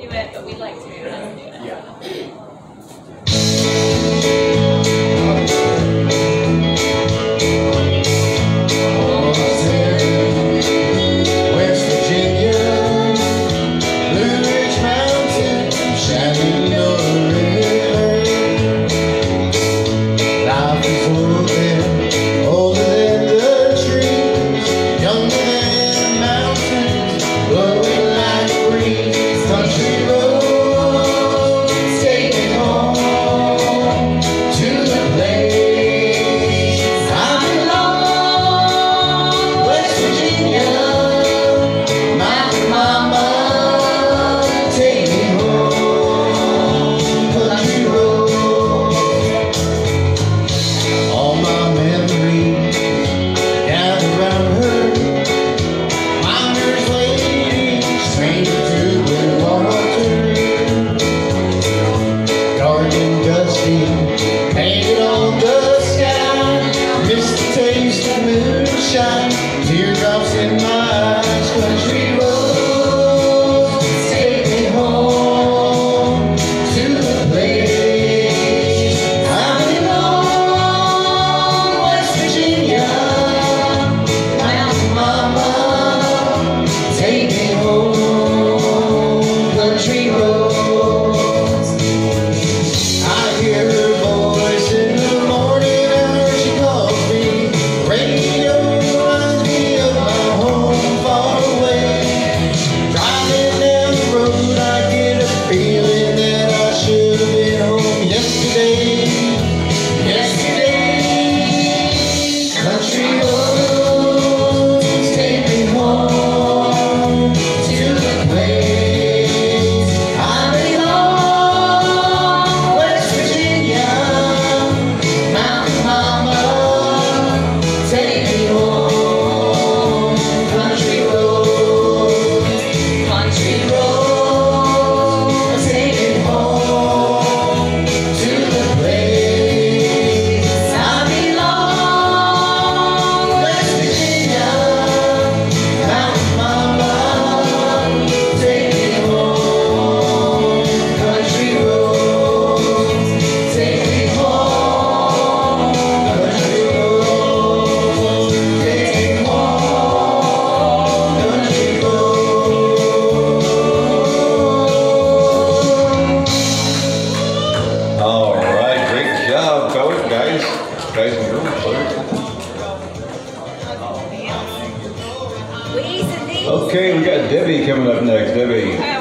do it, but we'd like to do it. Yeah. day. Okay, we got Debbie coming up next. Debbie.